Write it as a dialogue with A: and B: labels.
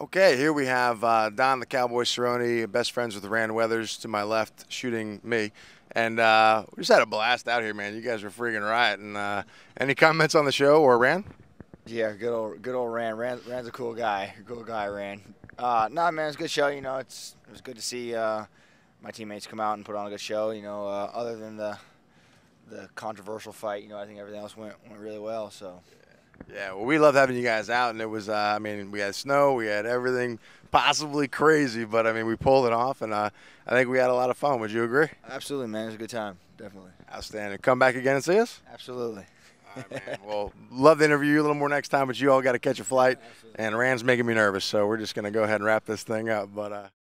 A: Okay, here we have uh, Don the Cowboy Cerrone, best friends with Rand Weathers to my left, shooting me. And uh, we just had a blast out here, man. You guys were freaking rioting. Uh, any comments on the show or Rand?
B: Yeah, good old good old Rand. Rand Rand's a cool guy. Cool guy, Rand. Uh, nah, man, it's a good show. You know, it's it was good to see uh, my teammates come out and put on a good show. You know, uh, other than the the controversial fight, you know, I think everything else went went really well. So.
A: Yeah, well, we loved having you guys out, and it was, uh, I mean, we had snow, we had everything possibly crazy, but I mean, we pulled it off, and uh, I think we had a lot of fun. Would you agree?
B: Absolutely, man. It was a good time. Definitely.
A: Outstanding. Come back again and see us?
B: Absolutely.
A: All right, man. well, love to interview you a little more next time, but you all got to catch a flight, and Rand's making me nervous, so we're just going to go ahead and wrap this thing up. But, uh,